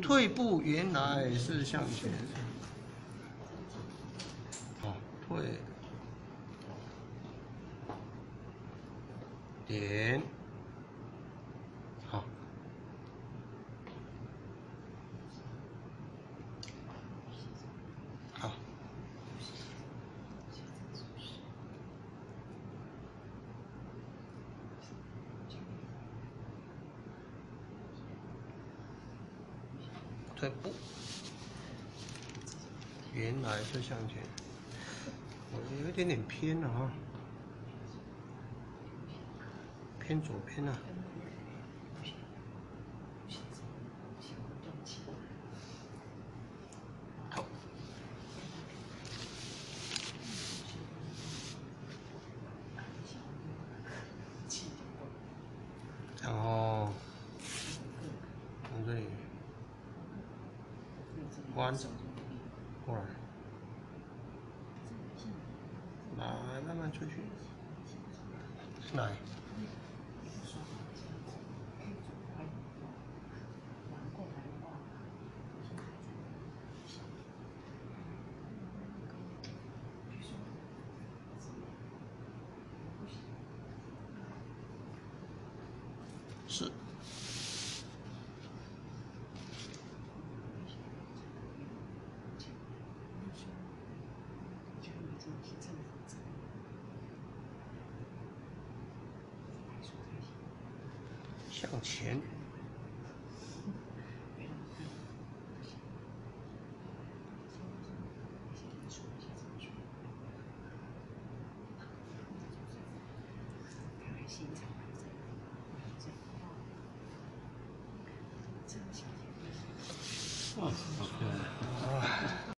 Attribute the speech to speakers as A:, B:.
A: 退步原来是向前。好，退。点。这不，原来是向前，我有一点点偏了哈，偏左偏了。弯走过来，来慢慢出去，来，是。向前。